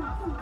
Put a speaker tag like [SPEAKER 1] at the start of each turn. [SPEAKER 1] Come on.